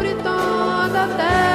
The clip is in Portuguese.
sobre toda a terra.